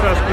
first